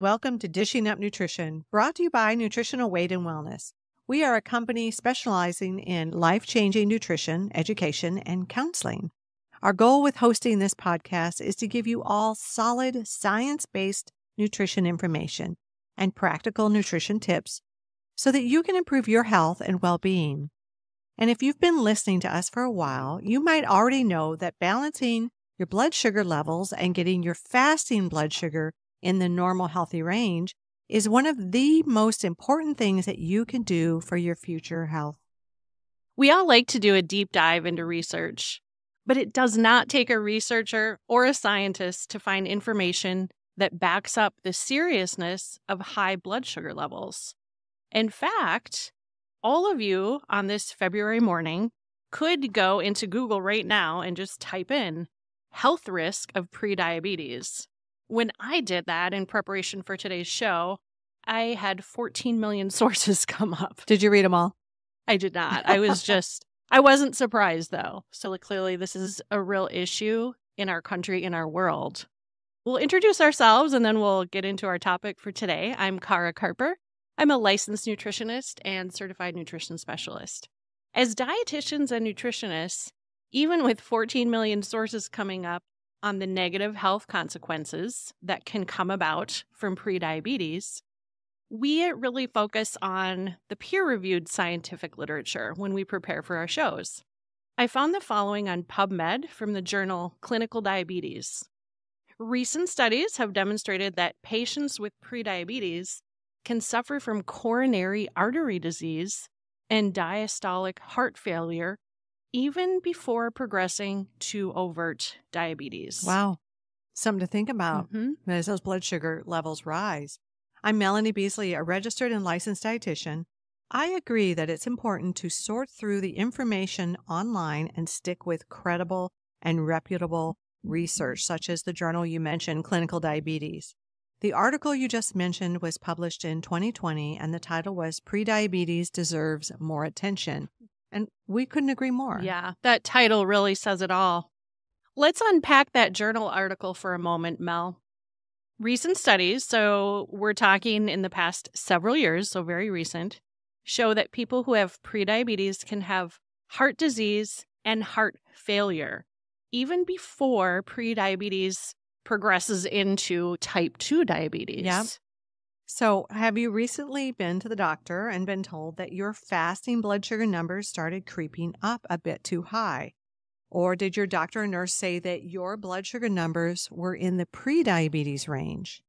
Welcome to Dishing Up Nutrition, brought to you by Nutritional Weight and Wellness. We are a company specializing in life changing nutrition, education, and counseling. Our goal with hosting this podcast is to give you all solid, science based nutrition information and practical nutrition tips so that you can improve your health and well being. And if you've been listening to us for a while, you might already know that balancing your blood sugar levels and getting your fasting blood sugar in the normal healthy range is one of the most important things that you can do for your future health. We all like to do a deep dive into research, but it does not take a researcher or a scientist to find information that backs up the seriousness of high blood sugar levels. In fact, all of you on this February morning could go into Google right now and just type in health risk of prediabetes. When I did that in preparation for today's show, I had 14 million sources come up. Did you read them all? I did not. I was just, I wasn't surprised though. So clearly, this is a real issue in our country, in our world. We'll introduce ourselves and then we'll get into our topic for today. I'm Kara Carper. I'm a licensed nutritionist and certified nutrition specialist. As dietitians and nutritionists, even with 14 million sources coming up on the negative health consequences that can come about from prediabetes, we really focus on the peer reviewed scientific literature when we prepare for our shows. I found the following on PubMed from the journal Clinical Diabetes. Recent studies have demonstrated that patients with prediabetes can suffer from coronary artery disease and diastolic heart failure even before progressing to overt diabetes. Wow. Something to think about Mhm. as those blood sugar levels rise. I'm Melanie Beasley, a registered and licensed dietitian. I agree that it's important to sort through the information online and stick with credible and reputable research, such as the journal you mentioned, Clinical Diabetes. The article you just mentioned was published in 2020, and the title was Prediabetes Deserves More Attention. And we couldn't agree more. Yeah, that title really says it all. Let's unpack that journal article for a moment, Mel. Recent studies, so we're talking in the past several years, so very recent, show that people who have prediabetes can have heart disease and heart failure even before prediabetes progresses into type 2 diabetes. Yep. So, have you recently been to the doctor and been told that your fasting blood sugar numbers started creeping up a bit too high? Or did your doctor or nurse say that your blood sugar numbers were in the prediabetes range?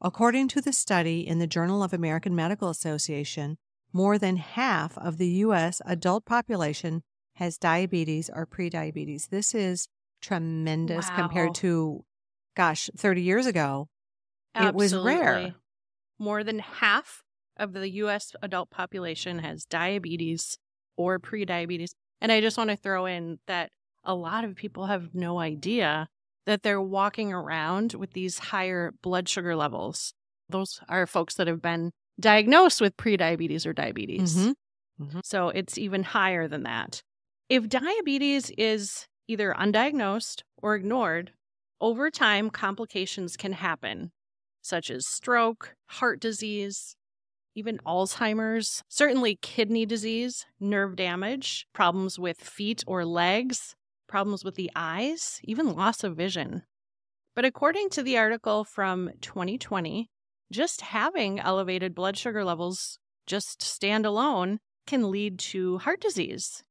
According to the study in the Journal of American Medical Association, more than half of the U.S. adult population has diabetes or prediabetes. This is tremendous Wow. compared to, gosh, 30 years ago. It was rare. More than half of the US adult population has diabetes or prediabetes. And I just want to throw in that a lot of people have no idea that they're walking around with these higher blood sugar levels. Those are folks that have been diagnosed with prediabetes or diabetes. Mhm. So it's even higher than that. If diabetes is either undiagnosed or ignored, over time complications can happen, such as stroke, heart disease, even Alzheimer's, certainly kidney disease, nerve damage, problems with feet or legs, problems with the eyes, even loss of vision. But according to the article from 2020, just having elevated blood sugar levels just stand alone can lead to heart disease.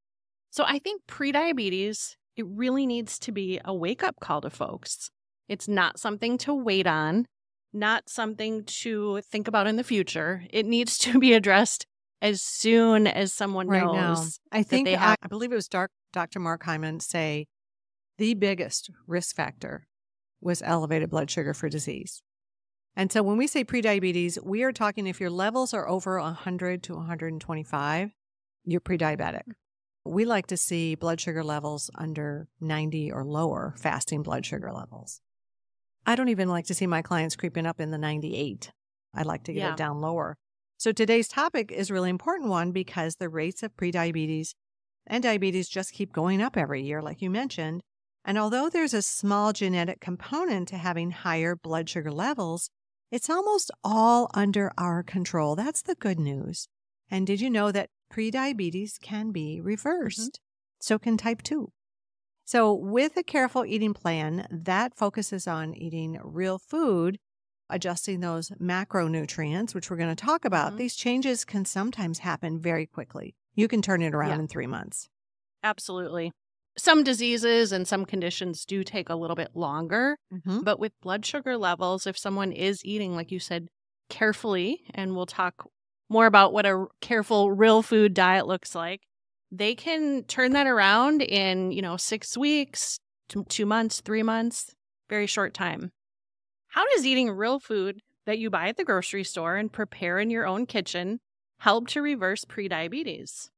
So I think prediabetes, it really needs to be a wake up call to folks. It's not something to wait on, not something to think about in the future. It needs to be addressed as soon as someone right knows. now. I think they I, have- I believe it was Dr. Mark Hyman say the biggest risk factor was elevated blood sugar for disease. And so when we say prediabetes, we are talking if your levels are over 100 to 125, you're pre-diabetic. We like to see blood sugar levels under 90 or lower, fasting blood sugar levels. I don't even like to see my clients creeping up in the 98. I'd like to get Yeah. it down lower. So today's topic is a really important one because the rates of prediabetes and diabetes just keep going up every year, like you mentioned. And although there's a small genetic component to having higher blood sugar levels, It's almost all under our control. That's the good news. And did you know that prediabetes can be reversed? Mm-hmm. So can type 2. So, with a careful eating plan that focuses on eating real food, adjusting those macronutrients, which we're going to talk about, mm-hmm. these changes can sometimes happen very quickly. You can turn it around yeah. in three months. Absolutely. Some diseases and some conditions do take a little bit longer, mm-hmm. but with blood sugar levels, if someone is eating, like you said, carefully, and we'll talk more about what a careful real food diet looks like, they can turn that around in, you know, six weeks, two months, three months, very short time. How does eating real food that you buy at the grocery store and prepare in your own kitchen help to reverse prediabetes?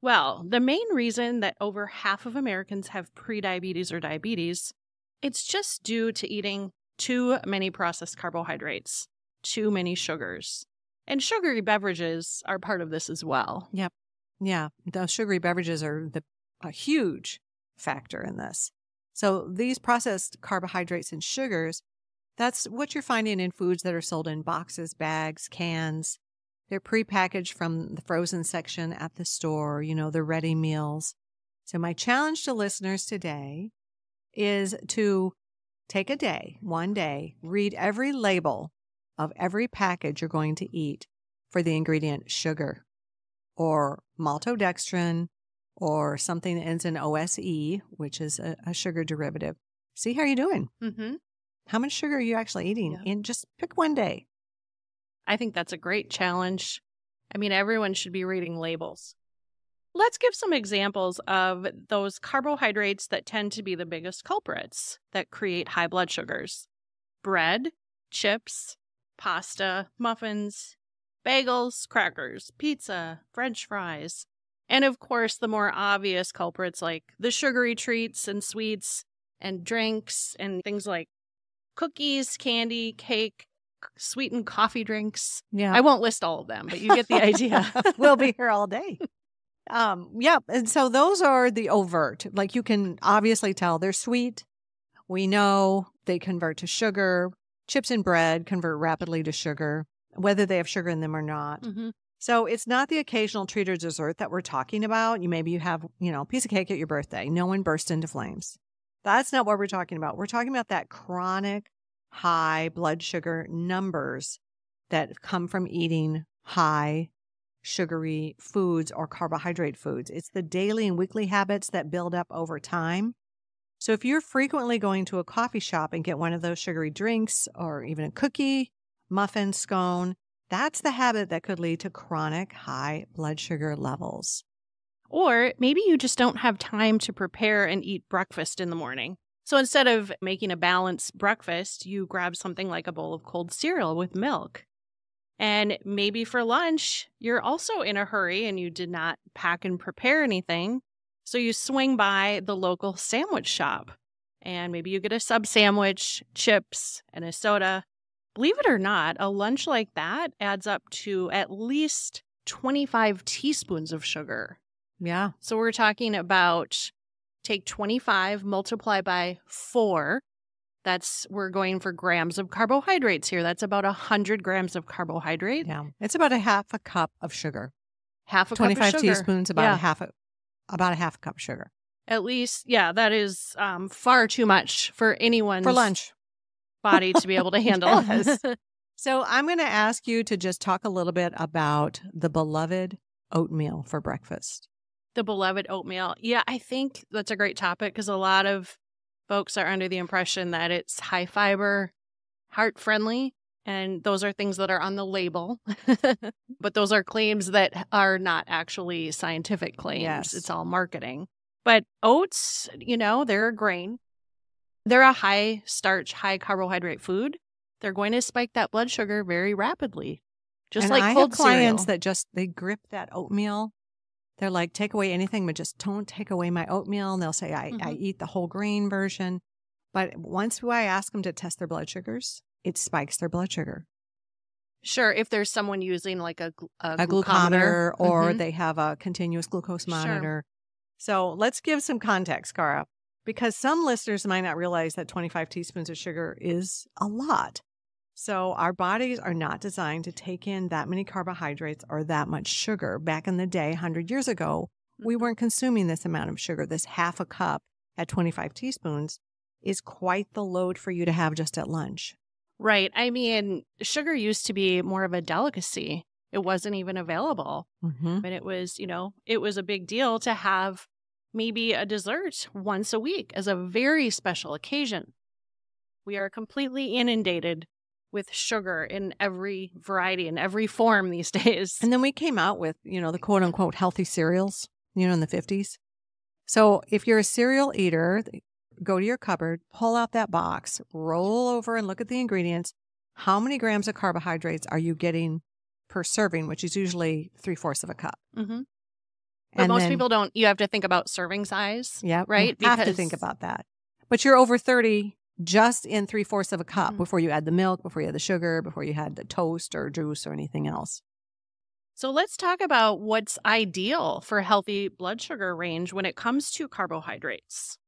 Well, the main reason that over half of Americans have prediabetes or diabetes, it's just due to eating too many processed carbohydrates, too many sugars. And sugary beverages are part of this as well. Yep. Yeah, those sugary beverages are the, a huge factor in this. So these processed carbohydrates and sugars, that's what you're finding in foods that are sold in boxes, bags, cans, they're prepackaged from the frozen section at the store, you know, the ready meals. So, my challenge to listeners today is to take a day, one day, read every label of every package you're going to eat for the ingredient sugar or maltodextrin or something that ends in OSE, which is a, a sugar derivative. See how you're doing. Mm-hmm. How much sugar are you actually eating? Yeah. And just pick one day. I think that's a great challenge. I mean, everyone should be reading labels. Let's give some examples of those carbohydrates that tend to be the biggest culprits that create high blood sugars bread, chips, pasta, muffins, bagels, crackers, pizza, french fries, and of course, the more obvious culprits like the sugary treats and sweets and drinks and things like cookies, candy, cake, sweetened coffee drinks. Yeah. I won't list all of them, but you get the idea. we'll be here all day. Um, yeah. And so those are the overt. Like you can obviously tell they're sweet. We know they convert to sugar. Chips and bread convert rapidly to sugar, whether they have sugar in them or not. Mm-hmm. So it's not the occasional treat or dessert that we're talking about. You maybe you have, you know, a piece of cake at your birthday. No one burst into flames. That's not what we're talking about. We're talking about that chronic high blood sugar numbers that come from eating high sugary foods or carbohydrate foods. It's the daily and weekly habits that build up over time. So if you're frequently going to a coffee shop and get one of those sugary drinks or even a cookie, muffin, scone, that's the habit that could lead to chronic high blood sugar levels. Or maybe you just don't have time to prepare and eat breakfast in the morning. So instead of making a balanced breakfast, you grab something like a bowl of cold cereal with milk. And maybe for lunch, you're also in a hurry and you did not pack and prepare anything. So you swing by the local sandwich shop and maybe you get a sub sandwich, chips, and a soda. Believe it or not, a lunch like that adds up to at least 25 teaspoons of sugar. Yeah. So we're talking about take 25, multiply by four. That's, we're going for grams of carbohydrates here. That's about 100 grams of carbohydrate. Yeah. It's about a half a cup of sugar. Half a 25 cup of teaspoons, about yeah. a half a, about a half a cup of sugar. At least, yeah, that is um, far too much for anyone for lunch body to be able to handle. yes. So I'm going to ask you to just talk a little bit about the beloved oatmeal for breakfast the beloved oatmeal. Yeah, I think that's a great topic because a lot of folks are under the impression that it's high fiber, heart friendly, and those are things that are on the label. but those are claims that are not actually scientific claims. Yes. It's all marketing. But oats, you know, they're a grain. They're a high starch, high carbohydrate food. They're going to spike that blood sugar very rapidly. Just and like I cold have clients cereal. that just they grip that oatmeal they're like, take away anything, but just don't take away my oatmeal. And they'll say, I, mm-hmm. I eat the whole grain version. But once I ask them to test their blood sugars, it spikes their blood sugar. Sure, if there's someone using like a, a, a glucometer, or mm-hmm. they have a continuous glucose monitor. Sure. So let's give some context, Kara, because some listeners might not realize that 25 teaspoons of sugar is a lot. So our bodies are not designed to take in that many carbohydrates or that much sugar. Back in the day, 100 years ago, we Mhm. weren't consuming this amount of sugar. This half a cup at 25 teaspoons is quite the load for you to have just at lunch. Right. I mean, sugar used to be more of a delicacy. It wasn't even available. Mm-hmm. But it was, you know, it was a big deal to have maybe a dessert once a week as a very special occasion. We are completely inundated with sugar in every variety, in every form these days. And then we came out with, you know, the quote unquote healthy cereals, you know, in the 50s. So if you're a cereal eater, go to your cupboard, pull out that box, roll over and look at the ingredients. How many grams of carbohydrates are you getting per serving, which is usually three fourths of a cup? hmm But And most then- people don't. You have to think about serving size. Yeah, right? You have to think about that. But you're over 30 just in three fourths of a cup Mhm. before you add the milk, before you add the sugar, before you had the toast or juice or anything else. So let's talk about what's ideal for healthy blood sugar range when it comes to carbohydrates.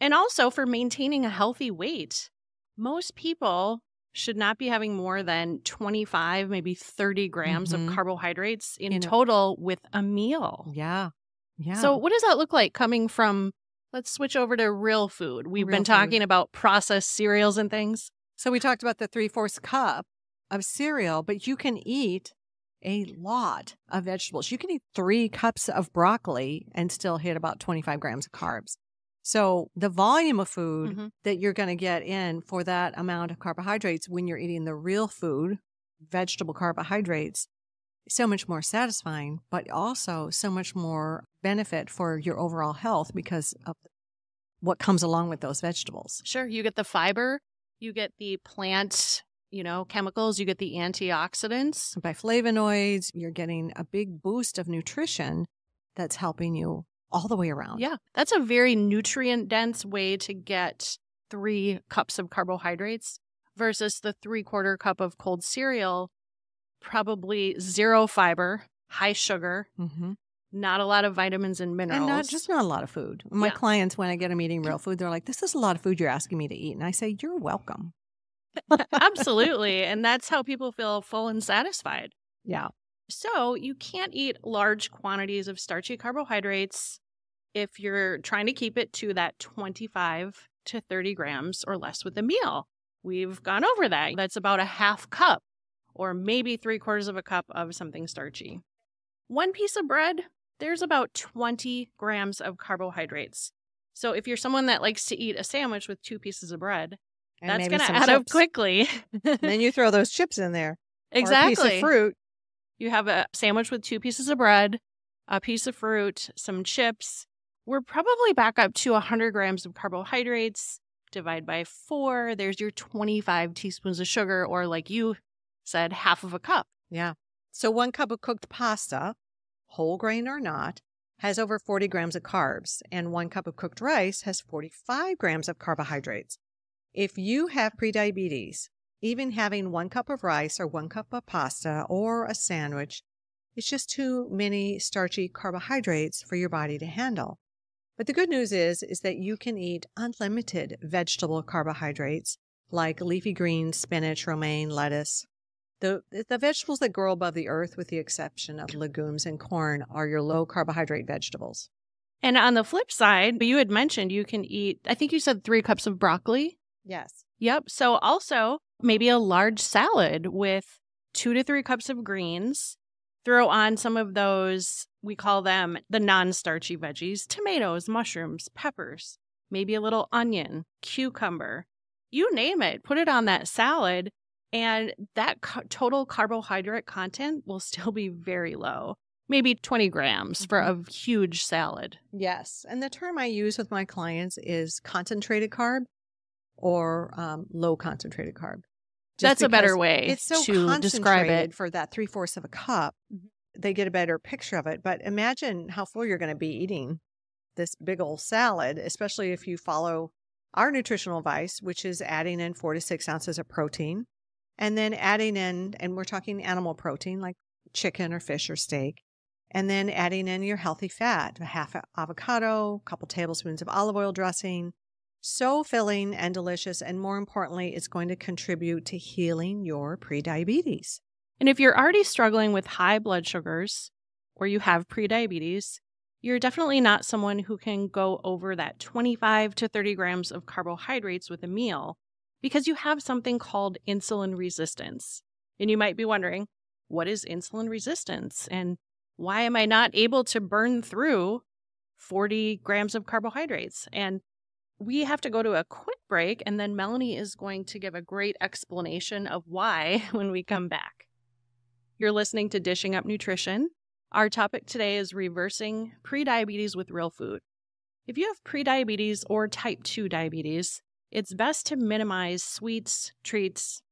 And also for maintaining a healthy weight. Most people should not be having more than 25, maybe 30 grams Mhm. of carbohydrates in, In a- total with a meal. Yeah. Yeah. So, what does that look like coming from? Let's switch over to real food. We've Real been food. talking about processed cereals and things. So we talked about the three fourths cup of cereal, but you can eat a lot of vegetables. You can eat three cups of broccoli and still hit about 25 grams of carbs. So the volume of food Mhm. that you're going to get in for that amount of carbohydrates when you're eating the real food, vegetable carbohydrates, so much more satisfying, but also so much more benefit for your overall health because of what comes along with those vegetables. Sure, you get the fiber, you get the plant, you know, chemicals, you get the antioxidants. bioflavonoids. You're getting a big boost of nutrition that's helping you all the way around. Yeah, that's a very nutrient dense way to get three cups of carbohydrates versus the three quarter cup of cold cereal, probably zero fiber, high sugar, Mm-hmm. not a lot of vitamins and minerals. And not just not a lot of food. My Yeah. clients, when I get them eating real food, they're like, "This is a lot of food you're asking me to eat," and I say, "You're welcome." Absolutely. And that's how people feel full and satisfied. Yeah. So you can't eat large quantities of starchy carbohydrates if you're trying to keep it to that 25 to 30 grams or less with a meal. We've gone over that. That's about a half cup or maybe three quarters of a cup of something starchy. One piece of bread, there's about 20 grams of carbohydrates. So if you're someone that likes to eat a sandwich with two pieces of bread, And that's going to add up chips. quickly. then you throw those chips in there. exactly. Or a piece of fruit. You have a sandwich with two pieces of bread, a piece of fruit, some chips. We're probably back up to 100 grams of carbohydrates. Divide by four. There's your 25 teaspoons of sugar, or like you said, half of a cup. Yeah. So one cup of cooked pasta, whole grain or not, has over 40 grams of carbs, and one cup of cooked rice has 45 grams of carbohydrates. If you have prediabetes, even having one cup of rice or one cup of pasta or a sandwich, it's just too many starchy carbohydrates for your body to handle. But the good news is, is that you can eat unlimited vegetable carbohydrates like leafy greens, spinach, romaine, lettuce, the, the vegetables that grow above the earth, with the exception of legumes and corn, are your low carbohydrate vegetables. And on the flip side, you had mentioned you can eat, I think you said three cups of broccoli. Yes. Yep. So also maybe a large salad with two to three cups of greens. Throw on some of those, we call them the non starchy veggies tomatoes, mushrooms, peppers, maybe a little onion, cucumber, you name it. Put it on that salad, and that co- total carbohydrate content will still be very low. Maybe 20 grams for a huge salad. Yes. And the term I use with my clients is concentrated carb or um, low concentrated carb. Just That's a better way It's so to describe concentrated it. for that three fourths of a cup. Mhm. They get a better picture of it. But imagine how full you're going to be eating this big old salad, especially if you follow our nutritional advice, which is adding in four to six ounces of protein and then adding in, and we're talking animal protein like chicken or fish or steak, and then adding in your healthy fat, a half avocado, a couple tablespoons of olive oil dressing, So filling and delicious, and more importantly, it's going to contribute to healing your prediabetes. And if you're already struggling with high blood sugars or you have prediabetes, you're definitely not someone who can go over that 25 to 30 grams of carbohydrates with a meal because you have something called insulin resistance. And you might be wondering, what is insulin resistance? And why am I not able to burn through 40 grams of carbohydrates? And we have to go to a quick break, and then Melanie is going to give a great explanation of why when we come back. You're listening to Dishing Up Nutrition. Our topic today is reversing prediabetes with real food. If you have prediabetes or type 2 diabetes, it's best to minimize sweets, treats,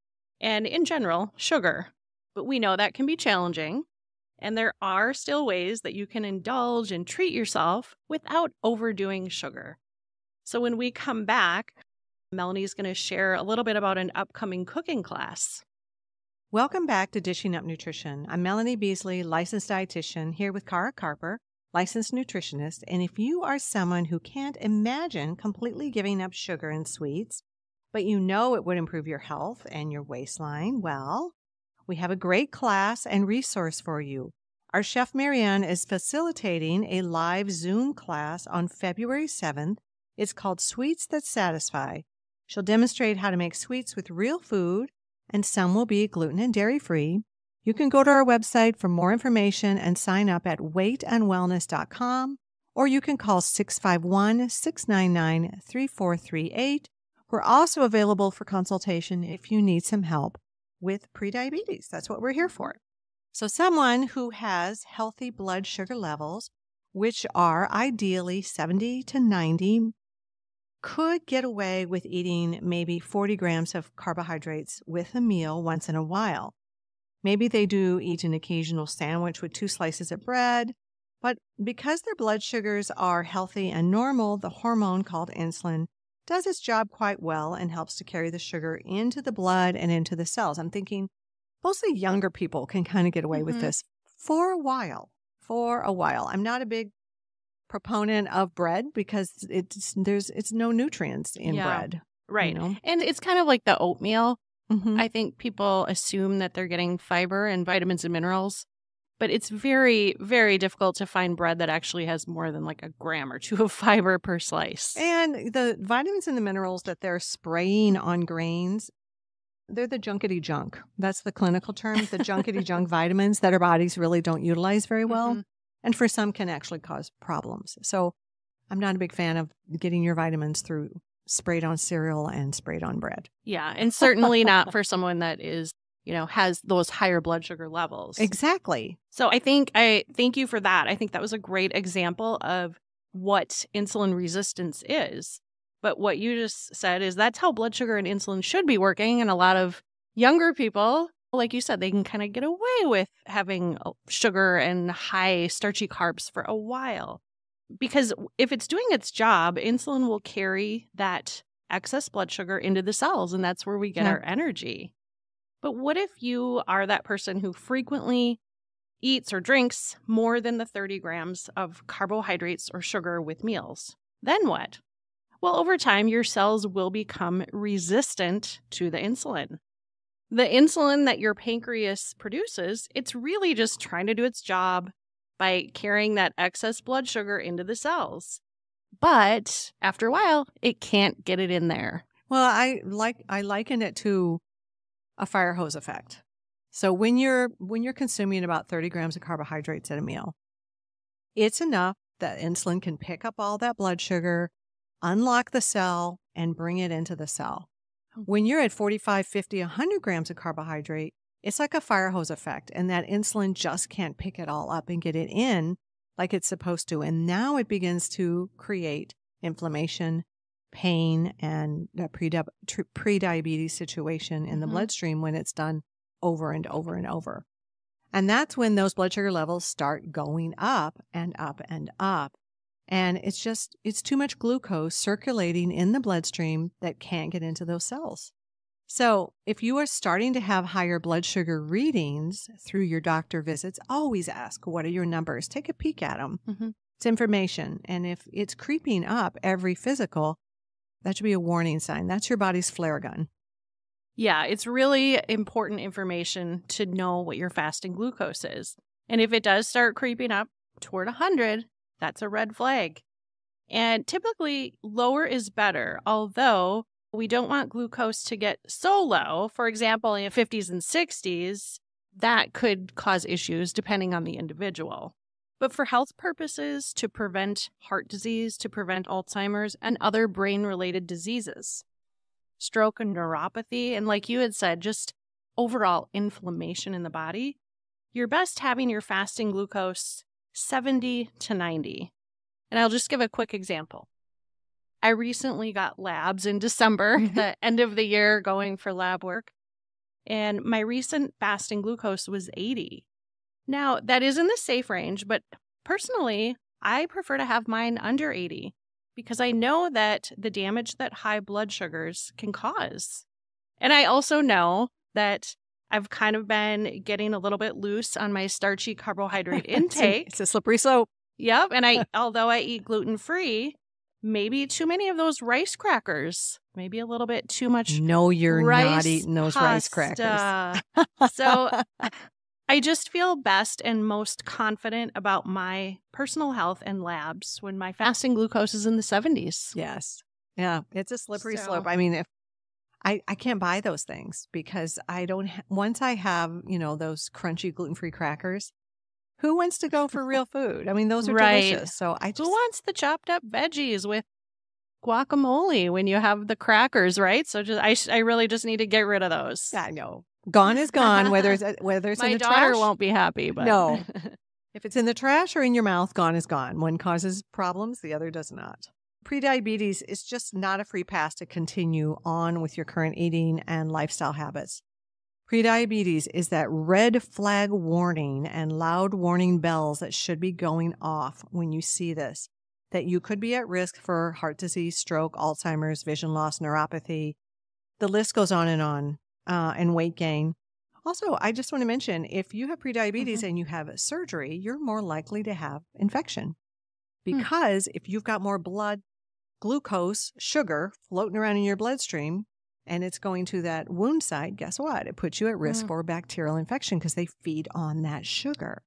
and in general, sugar. But we know that can be challenging, and there are still ways that you can indulge and treat yourself without overdoing sugar. So when we come back, Melanie's going to share a little bit about an upcoming cooking class. Welcome back to Dishing Up Nutrition. I'm Melanie Beasley, licensed dietitian, here with Kara Carper, licensed nutritionist. And if you are someone who can't imagine completely giving up sugar and sweets, but you know it would improve your health and your waistline, well, we have a great class and resource for you. Our chef Marianne is facilitating a live Zoom class on February 7th. It's called Sweets That Satisfy. She'll demonstrate how to make sweets with real food and some will be gluten and dairy free. You can go to our website for more information and sign up at weightandwellness.com, or you can call 651 699 3438. We're also available for consultation if you need some help with prediabetes. That's what we're here for. So, someone who has healthy blood sugar levels, which are ideally 70 to 90 could get away with eating maybe 40 grams of carbohydrates with a meal once in a while. Maybe they do eat an occasional sandwich with two slices of bread, but because their blood sugars are healthy and normal, the hormone called insulin does its job quite well and helps to carry the sugar into the blood and into the cells. I'm thinking mostly younger people can kind of get away mm-hmm. with this for a while. For a while. I'm not a big proponent of bread because it's there's it's no nutrients in yeah, bread. Right. You know? And it's kind of like the oatmeal. Mm-hmm. I think people assume that they're getting fiber and vitamins and minerals, but it's very, very difficult to find bread that actually has more than like a gram or two of fiber per slice. And the vitamins and the minerals that they're spraying on grains, they're the junkety junk. That's the clinical term, the junkety junk vitamins that our bodies really don't utilize very well. Mm-hmm and for some can actually cause problems. So I'm not a big fan of getting your vitamins through sprayed on cereal and sprayed on bread. Yeah, and certainly not for someone that is, you know, has those higher blood sugar levels. Exactly. So I think I thank you for that. I think that was a great example of what insulin resistance is. But what you just said is that's how blood sugar and insulin should be working and a lot of younger people like you said, they can kind of get away with having uh, sugar and high starchy carbs for a while. Because if it's doing its job, insulin will carry that excess blood sugar into the cells, and that's where we get yeah. our energy. But what if you are that person who frequently eats or drinks more than the 30 grams of carbohydrates or sugar with meals? Then what? Well, over time, your cells will become resistant to the insulin. The insulin that your pancreas produces, it's really just trying to do its job by carrying that excess blood sugar into the cells. But after a while, it can't get it in there. Well, I like I liken it to a fire hose effect. So when you're when you're consuming about 30 grams of carbohydrates at a meal, it's enough that insulin can pick up all that blood sugar, unlock the cell, and bring it into the cell. Hmm. When you're at 45, 50, 100 grams of carbohydrate, it's like a fire hose effect, and that insulin just can't pick it all up and get it in like it's supposed to. And now it begins to create inflammation, pain, and a pre diabetes situation in the mm-hmm. bloodstream when it's done over and over and over. And that's when those blood sugar levels start going up and up and up. And it's just, it's too much glucose circulating in the bloodstream that can't get into those cells. So, if you are starting to have higher blood sugar readings through your doctor visits, always ask, What are your numbers? Take a peek at them. Mm-hmm. It's information. And if it's creeping up every physical, That should be a warning sign. That's your body's flare gun. Yeah, it's really important information to know what your fasting glucose is. And if it does start creeping up toward 100, that's a red flag. And typically, lower is better, although we don't want glucose to get so low. For example, in the 50s and 60s, that could cause issues depending on the individual. But for health purposes, to prevent heart disease, to prevent Alzheimer's, and other brain related diseases, stroke and neuropathy, and like you had said, just overall inflammation in the body, you're best having your fasting glucose 70 to 90. And I'll just give a quick example. I recently got labs in December, mm-hmm. the end of the year, going for lab work. And my recent fasting glucose was 80. Now, that is in the safe range, but personally, I prefer to have mine under 80 because I know that the damage that high blood sugars can cause. And I also know that I've kind of been getting a little bit loose on my starchy carbohydrate intake. it's a slippery slope. Yep. And I, although I eat gluten free, maybe too many of those rice crackers, maybe a little bit too much. No, you're not eating those rice crackers. so I just feel best and most confident about my personal health and labs when my fasting glucose is in the 70s. Yes. Yeah. It's a slippery So- slope. I mean, if I, I can't buy those things because I don't, ha- once I have, you know, those crunchy gluten free crackers, who wants to go for real food? I mean, those are Right. delicious. So I Who just, wants the chopped up veggies with guacamole when you have the crackers, right? So just I, sh- I really just need to get rid of those. I know. Gone is gone, whether it's, uh, whether it's in My the daughter trash. won't be happy, but No. If it's in the trash or in your mouth, gone is gone. One causes problems, the other does not. Prediabetes is just not a free pass to continue on with your current eating and lifestyle habits. Prediabetes is that red flag warning and loud warning bells that should be going off when you see this. That you could be at risk for heart disease, stroke, Alzheimer's, vision loss, neuropathy. The list goes on and on, uh, and weight gain. Also, I just want to mention if you have prediabetes and you have surgery, you're more likely to have infection because if you've got more blood glucose, sugar floating around in your bloodstream and it's going to that wound site, guess what? It puts you at risk Mm. for bacterial infection because they feed on that sugar.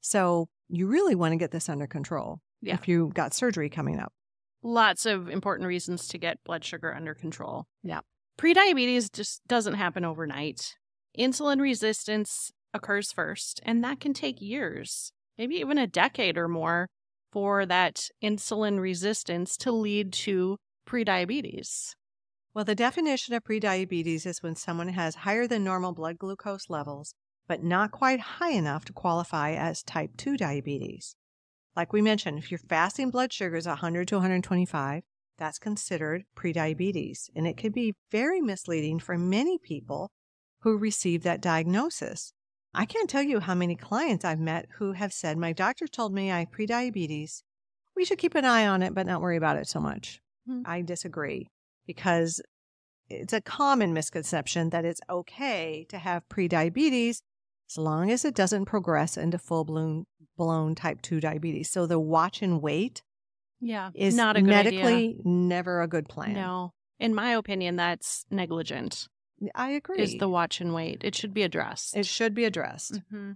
So you really want to get this under control Yeah. if you've got surgery coming up. lots of important reasons to get blood sugar under control. Yeah. Prediabetes just doesn't happen overnight. Insulin resistance occurs first, and that can take years, maybe even a decade or more, for that insulin resistance to lead to prediabetes. Well, the definition of prediabetes is when someone has higher than normal blood glucose levels, but not quite high enough to qualify as type 2 diabetes. Like we mentioned, if your fasting blood sugar is 100 to 125, that's considered prediabetes, and it can be very misleading for many people who receive that diagnosis. I can't tell you how many clients I've met who have said, My doctor told me I have prediabetes. We should keep an eye on it, but not worry about it so much. Hmm. I disagree because it's a common misconception that it's okay to have prediabetes as long as it doesn't progress into full blown blown type 2 diabetes. So the watch and wait Yeah. is not a good medically idea. never a good plan. No. In my opinion, that's negligent. I agree. Is the watch and wait. It should be addressed. it should be addressed. hmm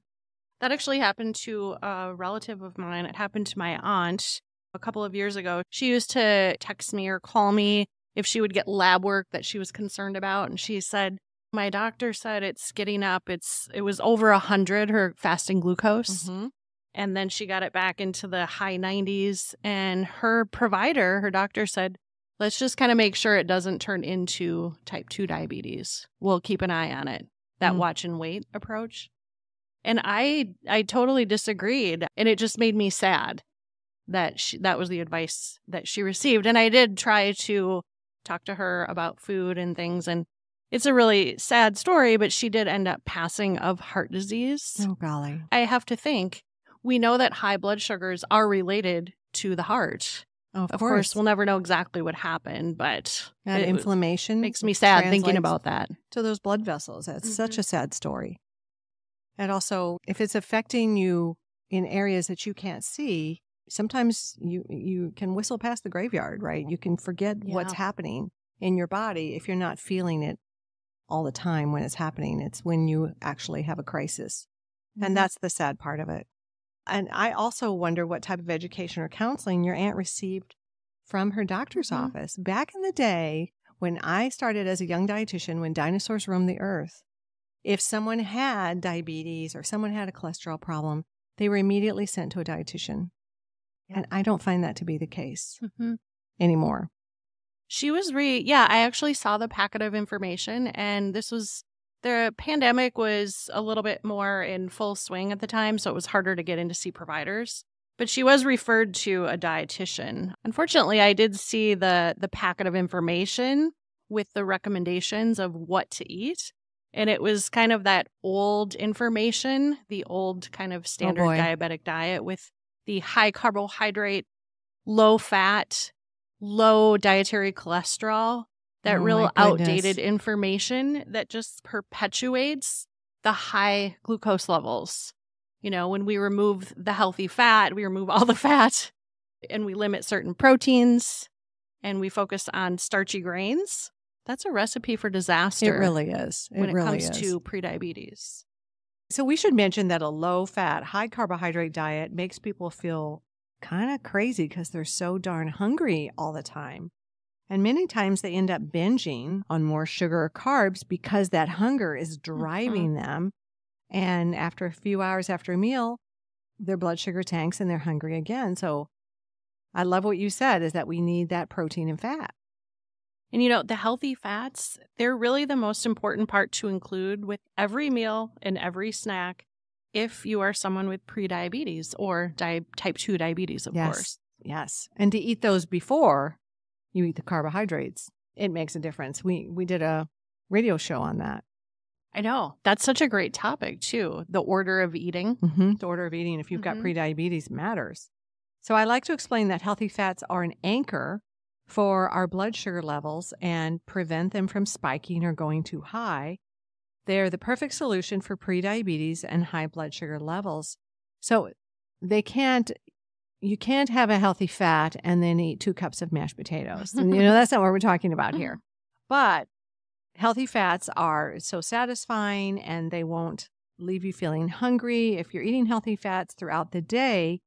That actually happened to a relative of mine. It happened to my aunt a couple of years ago. She used to text me or call me if she would get lab work that she was concerned about, and she said, "My doctor said it's getting up. It's it was over a hundred her fasting glucose, Mhm. and then she got it back into the high nineties. And her provider, her doctor said." Let's just kind of make sure it doesn't turn into type 2 diabetes. We'll keep an eye on it. That Mm. watch and wait approach. And I I totally disagreed and it just made me sad that she, that was the advice that she received and I did try to talk to her about food and things and it's a really sad story but she did end up passing of heart disease. Oh, golly. I have to think we know that high blood sugars are related to the heart. Of, Of course, we'll never know exactly what happened, but that inflammation makes me sad thinking about that. to those blood vessels. That's such Mhm. a sad story. And also, if it's affecting you in areas that you can't see, sometimes you you can whistle past the graveyard, right? You can forget what's happening in your body if you're not feeling it all the time when it's happening. It's when you actually have a crisis. Mhm. And that's the sad part of it. And I also wonder what type of education or counseling your aunt received from her doctor's Mhm. office. Back in the day, when I started as a young dietitian, when dinosaurs roamed the earth, if someone had diabetes or someone had a cholesterol problem, they were immediately sent to a dietitian. Yeah. And I don't find that to be the case Mhm. anymore. She was re yeah, I actually saw the packet of information and this was the pandemic was a little bit more in full swing at the time, so it was harder to get in to see providers. But she was referred to a dietitian. Unfortunately, I did see the the packet of information with the recommendations of what to eat. And it was kind of that old information, the old kind of standard boy. diabetic diet with the high carbohydrate, low fat, low dietary cholesterol, that Oh, real outdated information that just perpetuates the high glucose levels. You know, when we remove the healthy fat, we remove all the fat and we limit certain proteins and we focus on starchy grains. That's a recipe for disaster It really is. It when it really comes is. to prediabetes. So we should mention that a low fat, high carbohydrate diet makes people feel kind of crazy because they're so darn hungry all the time. And many times they end up binging on more sugar or carbs because that hunger is mm-hmm. driving them. And after a few hours after a meal, their blood sugar tanks and they're hungry again. So I love what you said is that we need that protein and fat. And you know, the healthy fats, they're really the most important part to include with every meal and every snack if you are someone with prediabetes or di- type 2 diabetes, of Yes. course. Yes. And to eat those before you eat the carbohydrates, it makes a difference. We we did a radio show on that. I know. That's such a great topic, too. The order of eating. Mm-hmm. The order of eating, if you've got Mhm. prediabetes, matters. So I like to explain that healthy fats are an anchor for our blood sugar levels and prevent them from spiking or going too high. They're the perfect solution for prediabetes and high blood sugar levels. So they can't, you can't have a healthy fat and then eat two cups of mashed potatoes. And, you know, that's not what we're talking about here. But healthy fats are so satisfying and they won't leave you feeling hungry. If you're eating healthy fats throughout the day,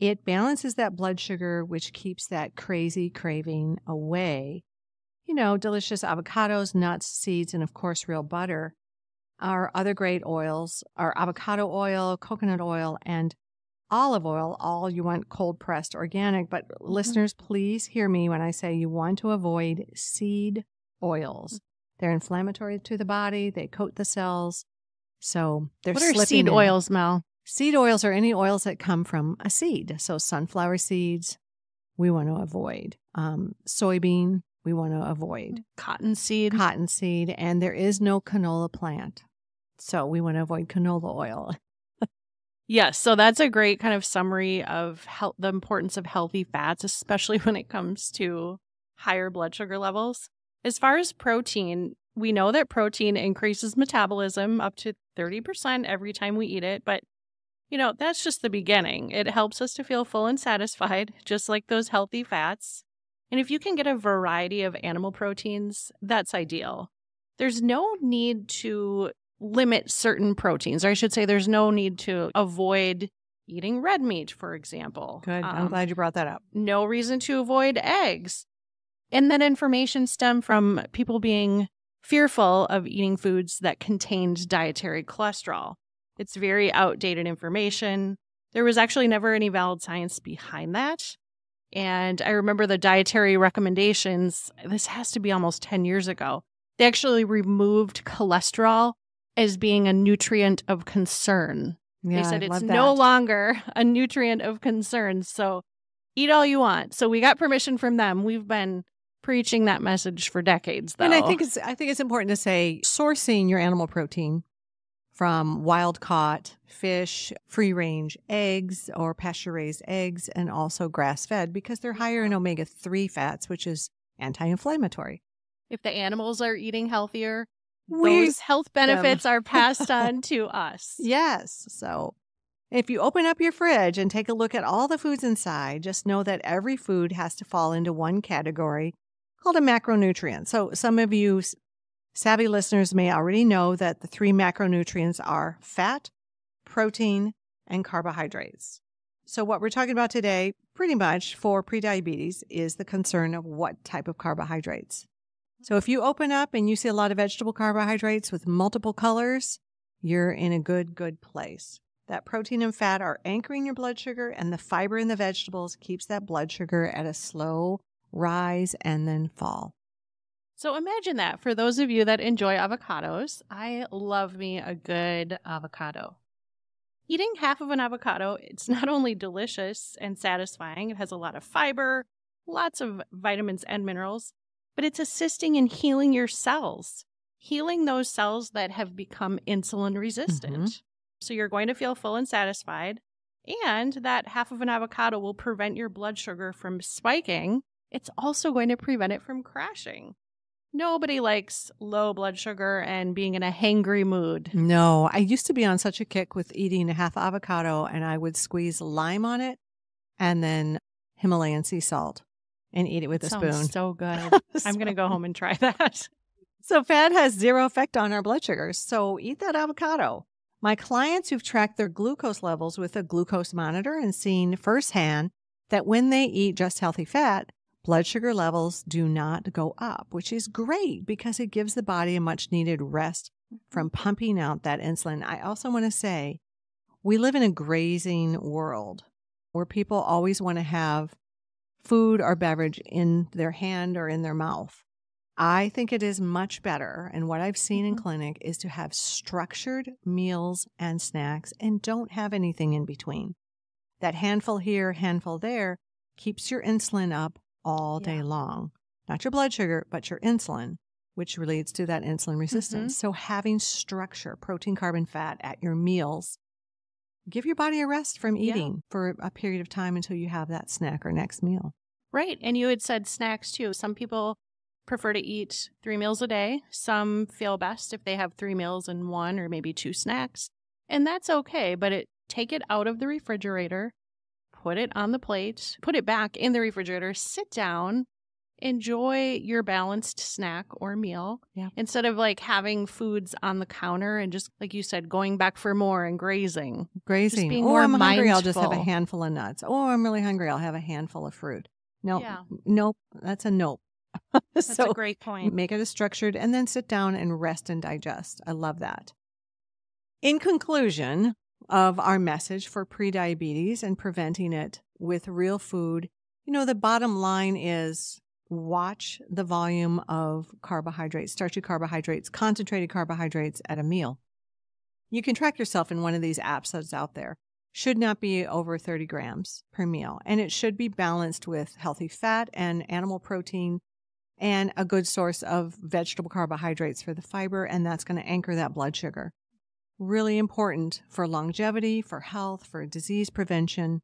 it balances that blood sugar, which keeps that crazy craving away. You know, delicious avocados, nuts, seeds, and of course, real butter. Our other great oils are avocado oil, coconut oil, and olive oil. All you want cold pressed organic. But mm-hmm. listeners, please hear me when I say you want to avoid seed oils. They're inflammatory to the body, they coat the cells. So they're what are seed in. oils, Mel? Seed oils are any oils that come from a seed. So sunflower seeds, we want to avoid. Um, soybean, we want to avoid. Cottonseed. Cottonseed, and there is no canola plant. So we want to avoid canola oil. Yes, so that's a great kind of summary of health, the importance of healthy fats, especially when it comes to higher blood sugar levels. As far as protein, we know that protein increases metabolism up to 30% every time we eat it, but you know, that's just the beginning. It helps us to feel full and satisfied, just like those healthy fats. And if you can get a variety of animal proteins, that's ideal. There's no need to limit certain proteins, or I should say, there's no need to avoid eating red meat, for example. Good. I'm Um, glad you brought that up. no reason to avoid eggs. And that information stemmed from people being fearful of eating foods that contained dietary cholesterol. It's very outdated information. There was actually never any valid science behind that. And I remember the dietary recommendations, this has to be almost 10 years ago. They actually removed cholesterol as being a nutrient of concern. Yeah, they said I it's no longer a nutrient of concern. So eat all you want. So we got permission from them. We've been preaching that message for decades, though. And I think it's I think it's important to say sourcing your animal protein from wild caught fish, free range eggs or pasture raised eggs, and also grass fed because they're higher in omega three fats, which is anti inflammatory. if the animals are eating healthier, We those health benefits are passed on to us. Yes. So If you open up your fridge and take a look at all the foods inside, just know that every food has to fall into one category called a macronutrient. So, some of you savvy listeners may already know that the three macronutrients are fat, protein, and carbohydrates. So, what we're talking about today, pretty much for prediabetes, is the concern of what type of carbohydrates. So, if you open up and you see a lot of vegetable carbohydrates with multiple colors, you're in a good, good place. That protein and fat are anchoring your blood sugar, and the fiber in the vegetables keeps that blood sugar at a slow rise and then fall. So imagine that for those of you that enjoy avocados. I love me a good avocado. Eating half of an avocado, it's not only delicious and satisfying, it has a lot of fiber, lots of vitamins and minerals, but it's assisting in healing your cells, healing those cells that have become insulin resistant. Mm-hmm. So you're going to feel full and satisfied. And that half of an avocado will prevent your blood sugar from spiking. It's also going to prevent it from crashing. Nobody likes low blood sugar and being in a hangry mood. No, I used to be on such a kick with eating a half avocado and I would squeeze lime on it and then Himalayan sea salt and eat it with that a spoon. So good. I'm going to go home and try that. So fat has zero effect on our blood sugars. So eat that avocado. My clients who've tracked their glucose levels with a glucose monitor and seen firsthand that when they eat just healthy fat, blood sugar levels do not go up, which is great because it gives the body a much needed rest from mm-hmm. pumping out that insulin. I also want to say we live in a grazing world where people always want to have food or beverage in their hand or in their mouth. I think it is much better. And what I've seen in mm-hmm. clinic is to have structured meals and snacks and don't have anything in between. That handful here, handful there keeps your insulin up all day long. Not your blood sugar, but your insulin, which leads to that insulin resistance. Mm-hmm. So having structure, protein, carbon, fat at your meals, give your body a rest from eating yeah. for a period of time until you have that snack or next meal. Right. And you had said snacks too. Some people prefer to eat three meals a day. Some feel best if they have three meals and one or maybe two snacks. And that's okay, but it take it out of the refrigerator, put it on the plate, put it back in the refrigerator, sit down, enjoy your balanced snack or meal yeah. instead of like having foods on the counter and just like you said going back for more and grazing grazing being oh i'm mindful. hungry i'll just have a handful of nuts oh i'm really hungry i'll have a handful of fruit no yeah. nope that's a nope That's so a great point. Make it a structured and then sit down and rest and digest. I love that. In conclusion of our message for prediabetes and preventing it with real food, you know, the bottom line is watch the volume of carbohydrates, starchy carbohydrates, concentrated carbohydrates at a meal. You can track yourself in one of these apps that's out there. Should not be over 30 grams per meal, and it should be balanced with healthy fat and animal protein and a good source of vegetable carbohydrates for the fiber, and that's going to anchor that blood sugar. Really important for longevity, for health, for disease prevention.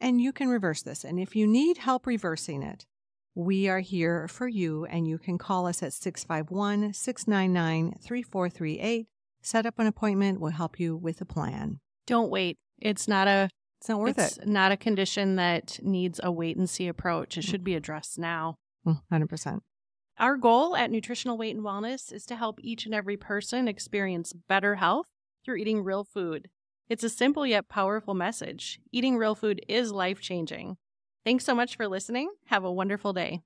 And you can reverse this. And if you need help reversing it, we are here for you, and you can call us at 651 699 3438. Set up an appointment. We'll help you with a plan. Don't wait. It's not a it's not worth it's it. Not a condition that needs a wait and see approach. It mm. should be addressed now. Mm, 100%. Our goal at Nutritional Weight and Wellness is to help each and every person experience better health through eating real food. It's a simple yet powerful message. Eating real food is life changing. Thanks so much for listening. Have a wonderful day.